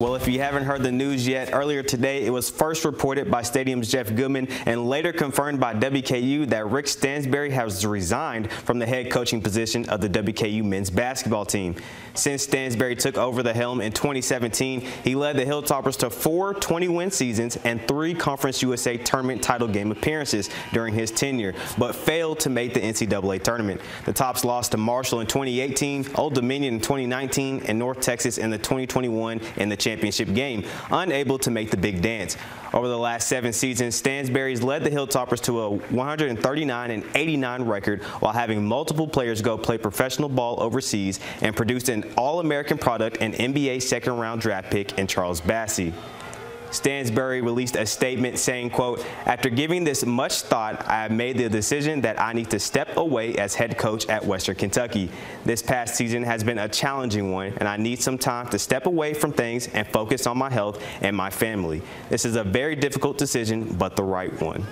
Well, if you haven't heard the news yet, earlier today it was first reported by Stadium's Jeff Goodman and later confirmed by WKU that Rick Stansbury has resigned from the head coaching position of the WKU men's basketball team. Since Stansbury took over the helm in 2017, he led the Hilltoppers to four 20-win seasons and three Conference USA tournament title game appearances during his tenure, but failed to make the NCAA tournament. The Tops lost to Marshall in 2018, Old Dominion in 2019, and North Texas in the 2021 in the championship game, unable to make the big dance. Over the last seven seasons, Stansbury's led the Hilltoppers to a 139 and 89 record while having multiple players go play professional ball overseas and produced an All-American product and NBA second-round draft pick in Charles Bassey. Stansbury released a statement saying, quote, after giving this much thought, I have made the decision that I need to step away as head coach at Western Kentucky. This past season has been a challenging one, and I need some time to step away from things and focus on my health and my family. This is a very difficult decision, but the right one.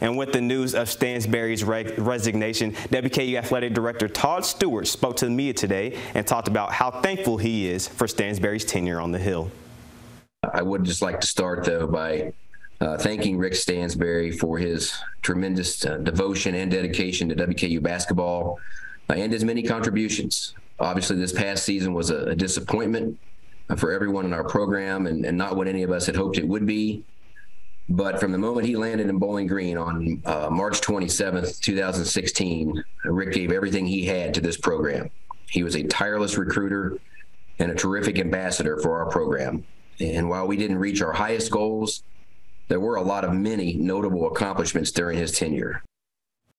And with the news of Stansbury's re resignation, WKU Athletic Director Todd Stewart spoke to the media today and talked about how thankful he is for Stansbury's tenure on the Hill. I would just like to start, though, by uh, thanking Rick Stansbury for his tremendous uh, devotion and dedication to WKU basketball uh, and his many contributions. Obviously, this past season was a, a disappointment for everyone in our program and, and, not what any of us had hoped it would be. But from the moment he landed in Bowling Green on uh, March 27th, 2016, Rick gave everything he had to this program. He was a tireless recruiter and a terrific ambassador for our program. And while we didn't reach our highest goals, there were a lot of many notable accomplishments during his tenure.